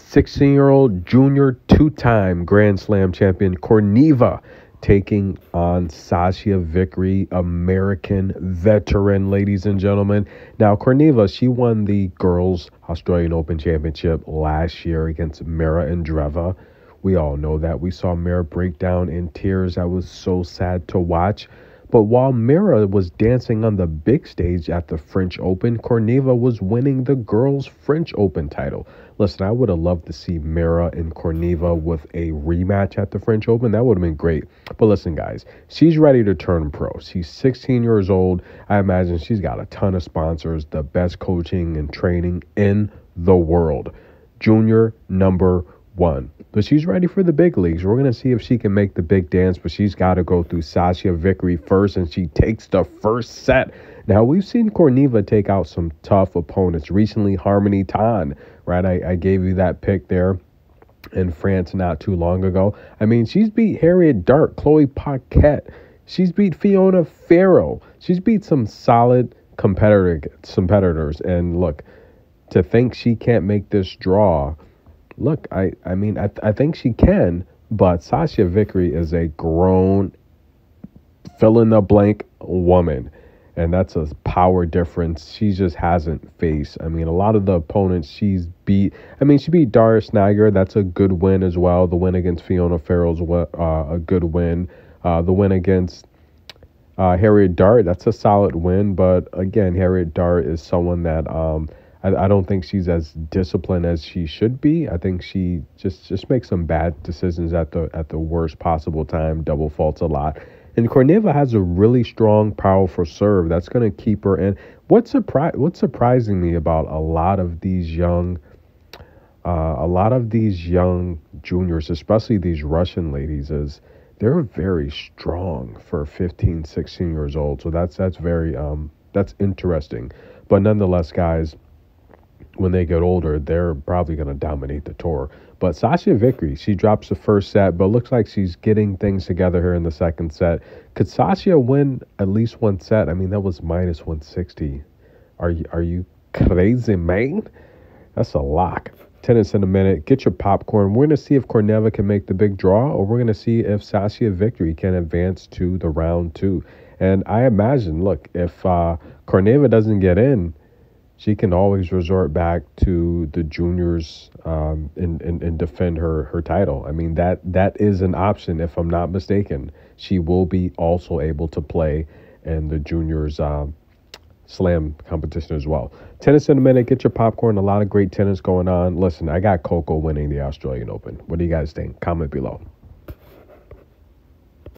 16 year old junior two time Grand Slam champion Korneeva taking on Sachia Vickery, American veteran, ladies and gentlemen. Now, Korneeva, she won the girls Australian Open Championship last year against Mirra Andreeva. We all know that. We saw Mirra break down in tears. That was so sad to watch. But while Mirra was dancing on the big stage at the French Open, Korneeva was winning the girls' French Open title. Listen, I would have loved to see Mirra and Korneeva with a rematch at the French Open. That would have been great. But listen, guys, she's ready to turn pro. She's 16 years old. I imagine she's got a ton of sponsors, the best coaching and training in the world. Junior number one. But she's ready for the big leagues. We're going to see if she can make the big dance, but she's got to go through Sachia Vickery first, and she takes the first set. Now, we've seen Korneeva take out some tough opponents. Recently, Harmony Tan, right? I, I gave you that pick there in France not too long ago. I mean, she's beat Harriet Dart, Chloe Paquet. She's beat Fiona Ferro. She's beat some solid competitor, competitors. And look, to think she can't make this draw – look, I, I mean, I, I think she can, but Sachia Vickery is a grown, fill in the blank woman. And that's a power difference she just hasn't faced. I mean, a lot of the opponents she's beat. I mean, she beat Doris Snyder. That's a good win as well. The win against Fiona Ferro's uh, a good win. Uh, the win against uh, Harriet Dart, that's a solid win. But again, Harriet Dart is someone that um, I, I don't think she's as disciplined as she should be. I think she just just makes some bad decisions at the at the worst possible time, double faults a lot. And Korneeva has a really strong, powerful serve that's going to keep her in. What's surpri- What's surprising me about a lot of these young, uh, a lot of these young juniors, especially these Russian ladies, is they're very strong for 15, 16 years old. So that's that's very um, that's interesting. But nonetheless, guys when they get older, they're probably going to dominate the tour. But Sachia Vickery, she drops the first set, but looks like she's getting things together here in the second set. Could Sachia win at least one set? I mean, that was minus 160. Are you, are you crazy, man? That's a lock. Tennis in a minute. Get your popcorn. We're going to see if Korneeva can make the big draw, or we're going to see if Sachia Vickery can advance to the round two. And I imagine, look, if uh, Korneeva doesn't get in, she can always resort back to the juniors um, and, and, and defend her, her title. I mean, that that is an option, if I'm not mistaken. She will be also able to play in the juniors uh, slam competition as well. Tennis in a minute. Get your popcorn. A lot of great tennis going on. Listen, I got Coco winning the Australian Open. What do you guys think? Comment below.